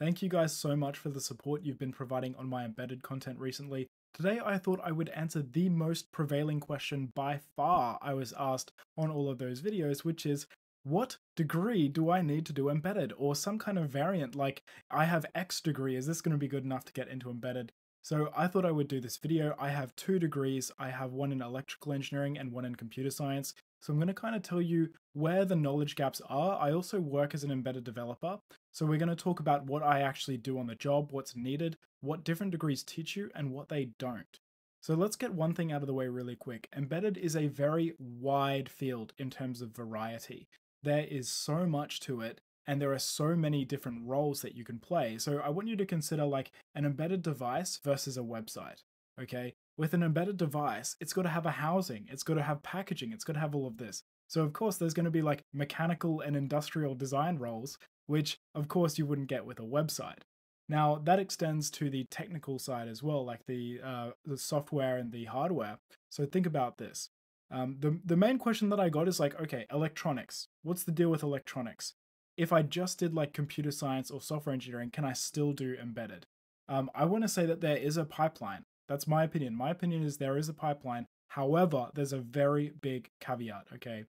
Thank you guys so much for the support you've been providing on my embedded content recently. Today, I thought I would answer the most prevailing question by far I was asked on all of those videos, which is what degree do I need to do embedded? Or some kind of variant like I have X degree, is this going to be good enough to get into embedded? So I thought I would do this video. I have two degrees. I have one in electrical engineering and one in computer science. So I'm going to kind of tell you where the knowledge gaps are. I also work as an embedded developer. So we're going to talk about what I actually do on the job, what's needed, what different degrees teach you, and what they don't. So let's get one thing out of the way really quick. Embedded is a very wide field in terms of variety. There is so much to it, and there are so many different roles that you can play. So I want you to consider like an embedded device versus a website. Okay, with an embedded device, it's got to have a housing, it's got to have packaging, it's got to have all of this. So, of course, there's going to be like mechanical and industrial design roles, which, of course, you wouldn't get with a website. Now, that extends to the technical side as well, like the, uh, the software and the hardware. So, think about this. Um, the, the main question that I got is like, okay, electronics. What's the deal with electronics? If I just did like computer science or software engineering, can I still do embedded? Um, I want to say that there is a pipeline. That's my opinion. My opinion is there is a pipeline. However, there's a very big caveat, okay?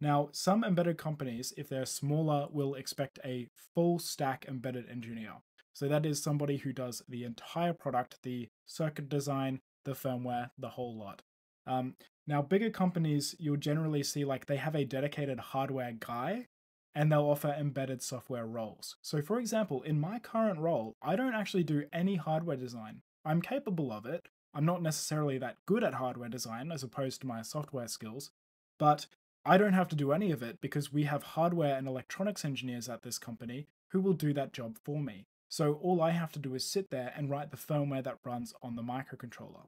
Now, some embedded companies, if they're smaller, will expect a full stack embedded engineer. So that is somebody who does the entire product, the circuit design, the firmware, the whole lot. Um, now, bigger companies, you'll generally see like they have a dedicated hardware guy and they'll offer embedded software roles. So, for example, in my current role, I don't actually do any hardware design. I'm capable of it. I'm not necessarily that good at hardware design as opposed to my software skills, but I don't have to do any of it because we have hardware and electronics engineers at this company who will do that job for me. So all I have to do is sit there and write the firmware that runs on the microcontroller.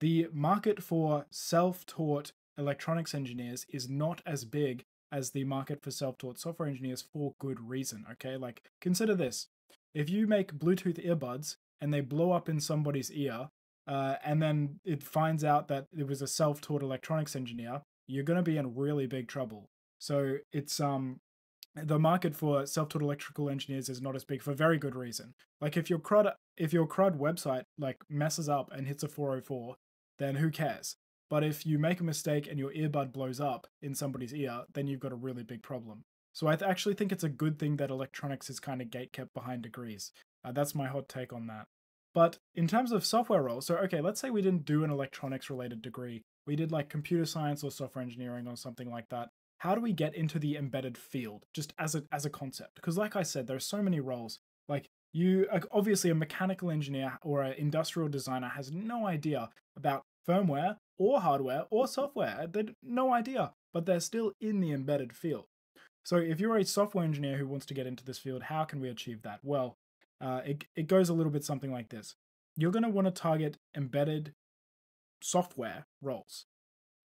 The market for self taught electronics engineers is not as big as the market for self taught software engineers for good reason, okay? Like, consider this if you make Bluetooth earbuds and they blow up in somebody's ear, uh, and then it finds out that it was a self-taught electronics engineer, you're going to be in really big trouble. So it's um the market for self-taught electrical engineers is not as big for very good reason. Like if your CRUD if your CRUD website like messes up and hits a 404, then who cares? But if you make a mistake and your earbud blows up in somebody's ear, then you've got a really big problem. So I th- actually think it's a good thing that electronics is kind of gate kept behind degrees. Uh, that's my hot take on that. But in terms of software roles, so okay, let's say we didn't do an electronics related degree. We did like computer science or software engineering or something like that. How do we get into the embedded field just as a as a concept? Because like I said, there are so many roles. Like you obviously a mechanical engineer or an industrial designer has no idea about firmware or hardware or software. They no idea, but they're still in the embedded field. So if you're a software engineer who wants to get into this field, how can we achieve that? Well, uh, it, it goes a little bit something like this. You're going to want to target embedded software roles,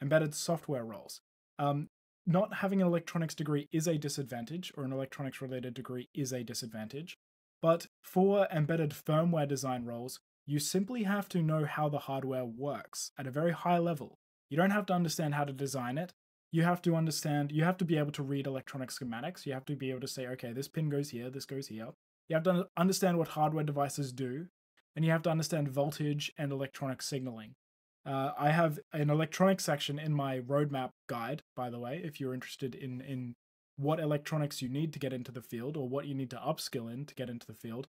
embedded software roles. Um, not having an electronics degree is a disadvantage, or an electronics related degree is a disadvantage. But for embedded firmware design roles, you simply have to know how the hardware works at a very high level. You don't have to understand how to design it. You have to understand, you have to be able to read electronic schematics. You have to be able to say, okay, this pin goes here, this goes here. You have to understand what hardware devices do, and you have to understand voltage and electronic signaling. Uh, I have an electronics section in my roadmap guide, by the way, if you're interested in, in what electronics you need to get into the field or what you need to upskill in to get into the field.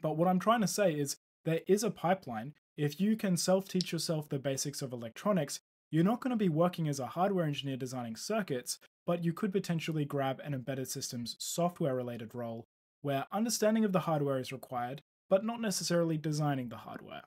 But what I'm trying to say is there is a pipeline. If you can self teach yourself the basics of electronics, you're not going to be working as a hardware engineer designing circuits, but you could potentially grab an embedded systems software related role where understanding of the hardware is required, but not necessarily designing the hardware.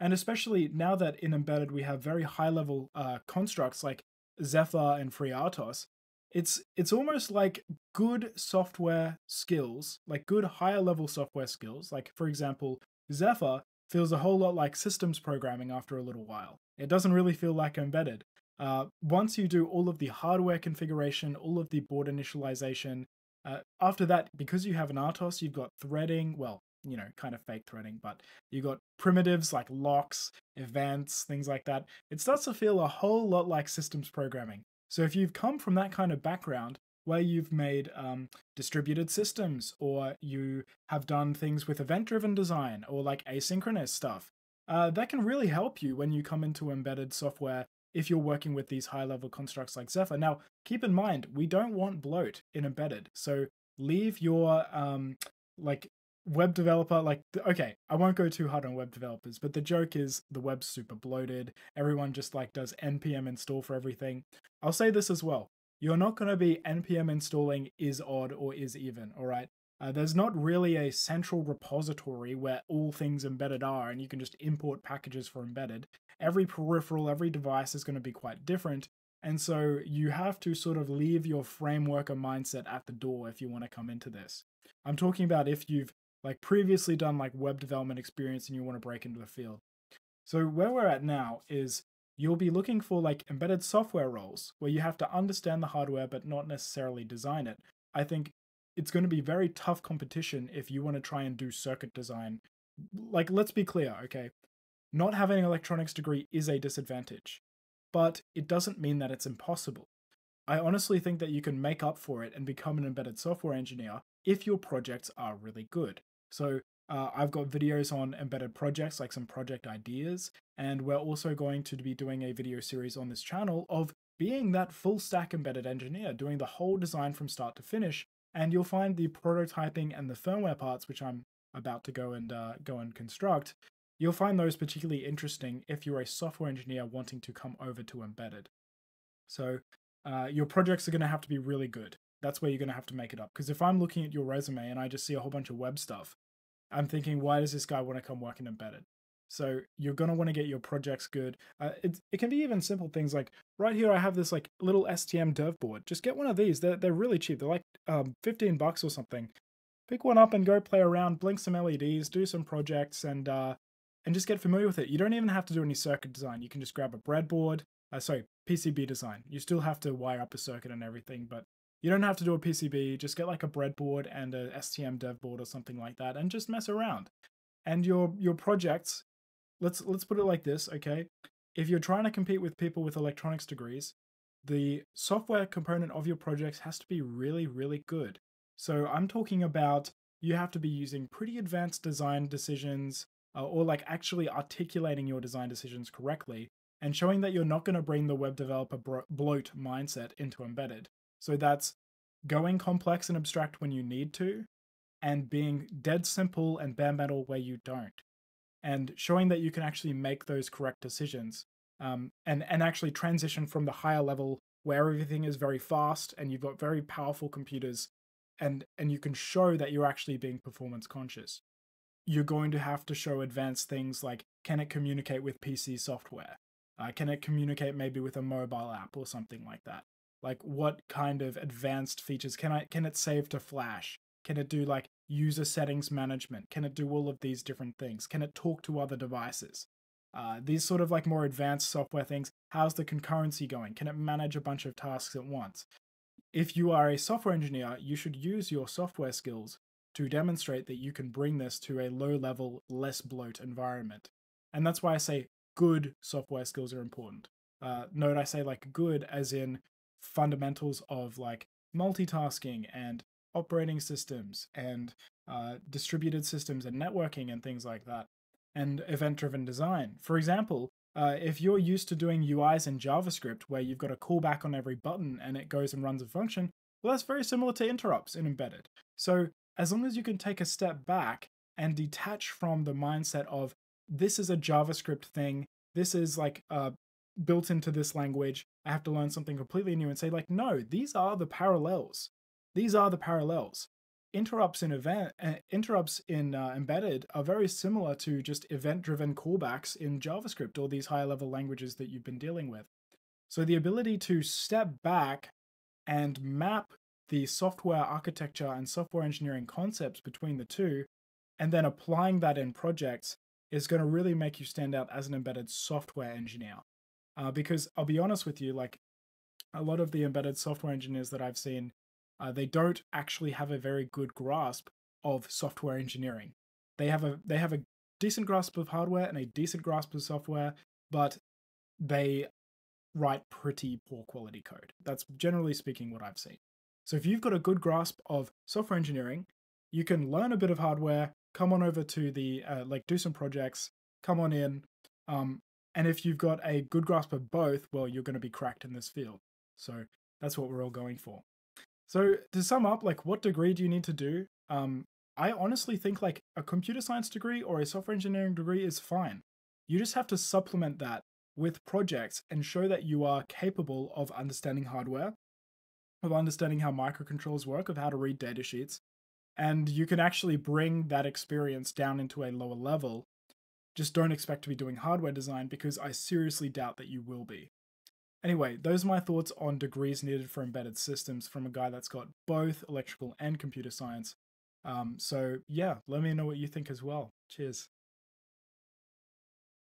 And especially now that in embedded we have very high level uh, constructs like Zephyr and FreeRTOS, it's it's almost like good software skills, like good higher level software skills. Like for example, Zephyr feels a whole lot like systems programming after a little while. It doesn't really feel like embedded. Uh, once you do all of the hardware configuration, all of the board initialization, uh, after that, because you have an RTOS, you've got threading, well, you know, kind of fake threading, but you've got primitives like locks, events, things like that. It starts to feel a whole lot like systems programming. So if you've come from that kind of background, where you've made um, distributed systems or you have done things with event driven design or like asynchronous stuff. Uh, that can really help you when you come into embedded software if you're working with these high level constructs like Zephyr. Now, keep in mind, we don't want bloat in embedded. So leave your um, like web developer like okay i won't go too hard on web developers but the joke is the web's super bloated everyone just like does npm install for everything i'll say this as well you're not going to be npm installing is odd or is even all right? Uh, there's not really a central repository where all things embedded are and you can just import packages for embedded. Every peripheral every device is going to be quite different and so you have to sort of leave your framework frameworker mindset at the door if you want to come into this. I'm talking about if you've like previously done like web development experience and you want to break into the field. So where we're at now is you'll be looking for like embedded software roles where you have to understand the hardware but not necessarily design it. I think it's going to be very tough competition if you want to try and do circuit design. Like let's be clear, okay? Not having an electronics degree is a disadvantage, but it doesn't mean that it's impossible. I honestly think that you can make up for it and become an embedded software engineer if your projects are really good. So uh, I've got videos on embedded projects, like some project ideas, and we're also going to be doing a video series on this channel of being that full stack embedded engineer, doing the whole design from start to finish. And you'll find the prototyping and the firmware parts, which I'm about to go and uh, go and construct. You'll find those particularly interesting if you're a software engineer wanting to come over to embedded. So uh, your projects are going to have to be really good. That's where you're going to have to make it up. Because if I'm looking at your resume and I just see a whole bunch of web stuff, I'm thinking, why does this guy want to come work in embedded? So you're going to want to get your projects good. Uh, it, it can be even simple things like right here, I have this like little STM dev board. Just get one of these. They're, they're really cheap. They're like um, 15 bucks or something. Pick one up and go play around, blink some LEDs, do some projects, and uh, and just get familiar with it. You don't even have to do any circuit design. You can just grab a breadboard, uh, sorry, PCB design. You still have to wire up a circuit and everything, but you don't have to do a PCB, just get like a breadboard and a STM dev board or something like that and just mess around. And your your projects, let's let's put it like this, okay? If you're trying to compete with people with electronics degrees, the software component of your projects has to be really really good. So I'm talking about you have to be using pretty advanced design decisions uh, or like actually articulating your design decisions correctly and showing that you're not going to bring the web developer bloat mindset into embedded. So that's going complex and abstract when you need to, and being dead simple and bare metal where you don't, and showing that you can actually make those correct decisions, um, and and actually transition from the higher level where everything is very fast and you've got very powerful computers, and and you can show that you're actually being performance conscious. You're going to have to show advanced things like can it communicate with PC software? Uh, can it communicate maybe with a mobile app or something like that? Like what kind of advanced features? Can i can it save to flash? Can it do like user settings management? Can it do all of these different things? Can it talk to other devices? Uh, these sort of like more advanced software things how's the concurrency going? Can it manage a bunch of tasks at once? If you are a software engineer you should use your software skills to demonstrate that you can bring this to a low level less bloat environment. And that's why i say good software skills are important. Uh, note i say like good as in fundamentals of like multitasking and operating systems and uh, distributed systems and networking and things like that, and event driven design. For example, uh, if you're used to doing UIs in JavaScript where you've got a callback on every button and it goes and runs a function, well, that's very similar to interrupts in embedded. So, as long as you can take a step back and detach from the mindset of this is a JavaScript thing, this is like a built into this language. I have to learn something completely new and say, like, no, these are the parallels. These are the parallels. Interrupts in event uh, interrupts in uh, embedded are very similar to just event-driven callbacks in JavaScript or these higher-level languages that you've been dealing with. So the ability to step back and map the software architecture and software engineering concepts between the two, and then applying that in projects is going to really make you stand out as an embedded software engineer. Uh, because I'll be honest with you, like a lot of the embedded software engineers that I've seen, uh, they don't actually have a very good grasp of software engineering. They have a they have a decent grasp of hardware and a decent grasp of software, but they write pretty poor quality code. That's generally speaking what I've seen. So if you've got a good grasp of software engineering, you can learn a bit of hardware, come on over to the uh, like do some projects, come on in, um, and if you've got a good grasp of both, well, you're going to be cracked in this field. So that's what we're all going for. So to sum up, like what degree do you need to do? Um, I honestly think like a computer science degree or a software engineering degree is fine. You just have to supplement that with projects and show that you are capable of understanding hardware, of understanding how microcontrollers work, of how to read data sheets, and you can actually bring that experience down into a lower level. Just don't expect to be doing hardware design because I seriously doubt that you will be. Anyway, those are my thoughts on degrees needed for embedded systems from a guy that's got both electrical and computer science. Um, so yeah, let me know what you think as well. Cheers.